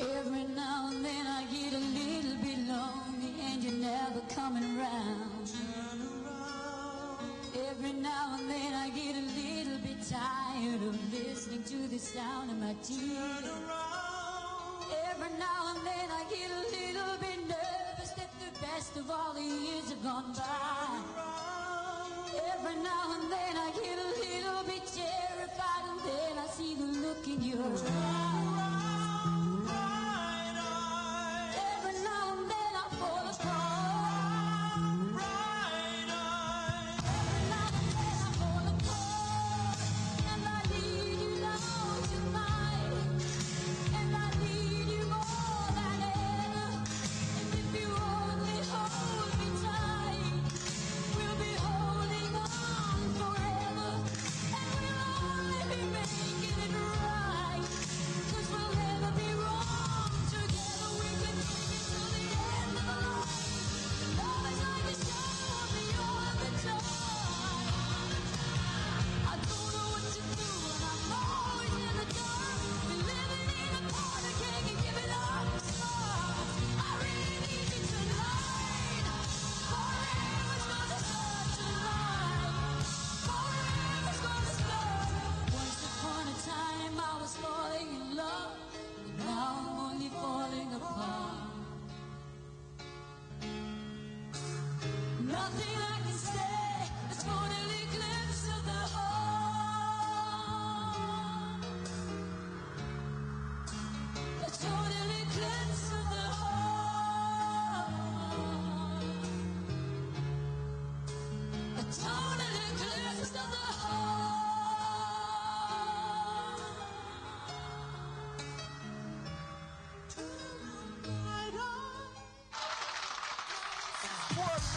Every now and then I get a little bit lonely and you're never coming round. Every now and then I get a little bit tired of listening to the sound of my tears. Every now and then I get a little bit nervous that the best of all the years have gone by. Every now and then I get Señor.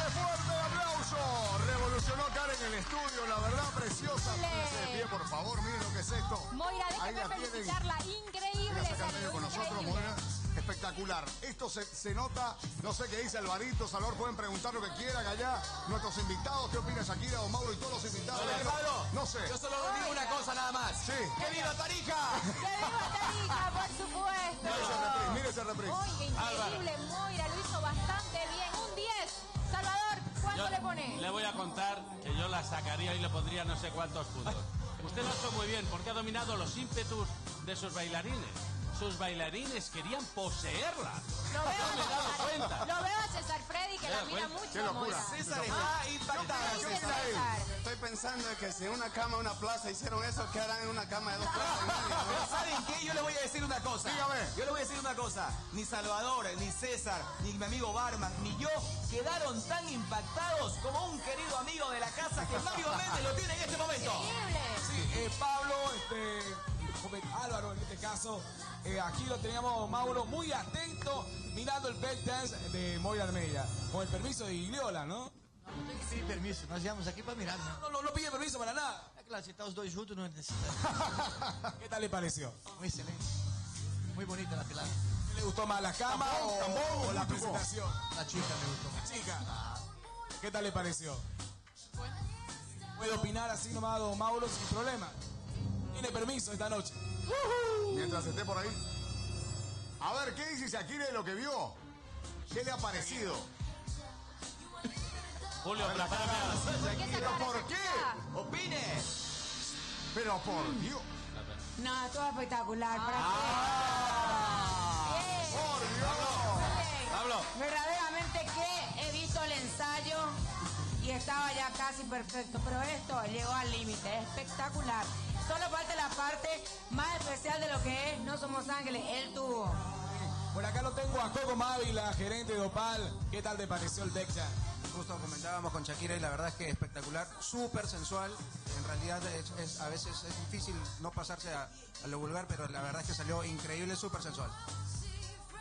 Fuerte, fuerte el aplauso. Revolucionó Karen en el estudio, la verdad preciosa. Póngase de pie, por favor, miren lo que es esto. Moira, tienen. felicitarla. Increíble, con nosotros. Moira. Espectacular. Esto se, se nota, no sé qué dice Alvarito, Salvador, pueden preguntar lo que quieran allá. Nuestros invitados, ¿qué opina Shakira, Don Mauro y todos los invitados? Oye, Pablo, no sé. Yo solo digo una cosa nada más. Sí. ¡Que viva Tarija! ¡Que viva Tarija, por supuesto! Mire ese reprise, mire ese reprise. Oye, increíble, Moira, lo hizo bastante bien. Un 10. Salvador, ¿cuánto Yo le pone? le voy a contar que yo la sacaría y le pondría no sé cuántos puntos. Usted lo ha hecho muy bien porque ha dominado los ímpetus de sus bailarines. Sus bailarines querían poseerla. Lo veo, No me he dado cuenta. lo veo a César Freddy que ¿Se la mira cuenta? mucho. Qué locura. Moira. César está impactada. ¿Qué dice César. César? Estoy pensando que si en una cama, una plaza hicieron eso, ¿qué harán en una cama de dos plazas? ¿Saben qué? Yo les voy a decir una cosa. Dígame. Yo les voy a decir una cosa. Ni Salvador, ni César, ni mi amigo Barman, ni yo quedaron tan impactados como un querido amigo de la casa que Mario Méndez lo tiene en este momento. Increíble. Sí, eh, Pablo, este, Álvaro en este caso, eh, aquí lo teníamos Mauro muy atento mirando el back dance de Moira Armella, con el permiso de Igliola, ¿no? Sem permiso, nós viemos aqui para mirar, né? No, no, no pide permiso para nada. É claro, se tá os dois juntos, não necessita. ¿Qué tal le pareció? Muy excelente. Muy bonita la pelada. ¿Le gustó más la cama Tambor, o, tambor, o la presentación? La chica me gustó más. Chica, ¿qué tal le pareció? Puede opinar así nomás, don Mauro, sin problema. Tiene permiso esta noche. Mientras esté por ahí. A ver, ¿qué dice Shakira de lo que vio? ¿Qué le ha parecido? Julio, prepárame a- ¿Por qué ¿Pero por qué? ¡Opine! Pero por Dios. No, todo espectacular. Bien. ¡Por Dios! Pablo, Verdaderamente que he visto el ensayo y estaba ya casi perfecto, pero esto llegó al límite, es espectacular. Solo falta la parte más especial de lo que es No Somos Ángeles, él tuvo. Por acá lo tengo a Coco Mávila, gerente de Opal. ¿Qué tal te pareció el Dexa? Justo comentábamos con Shakira y la verdad es que espectacular, súper sensual. En realidad es- a veces es difícil no pasarse a, a lo vulgar, pero la verdad es que salió increíble, súper sensual.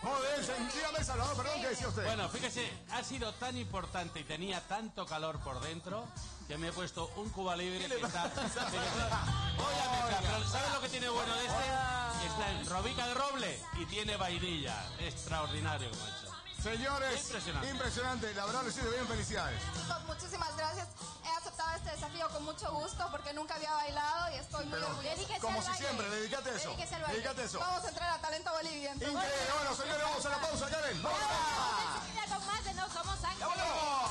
Joder, se- dígame, Salvador, perdón, ¿qué decía usted? bueno, fíjese, ha sido tan importante y tenía tanto calor por dentro que me he puesto un Cuba Libre que está... Pero ¿sabes lo que tiene bueno de este? Está en robica de roble y tiene vainilla. Extraordinario, macho. Señores, Impresionante. impresionante. La verdad, les sirve bien, felicidades. Chicos, muchísimas gracias. He aceptado este desafío con mucho gusto porque nunca había bailado y estoy muy orgullosa. como si siempre, dedícate a eso. Dedíquese al baile. Dedícate a eso. Vamos a entrar a Talento Bolivia. Increíble. Bueno, señores, vamos a la pausa, Karen. ¡Vamos! Con más de No Somos Ángeles. ¡Vámonos!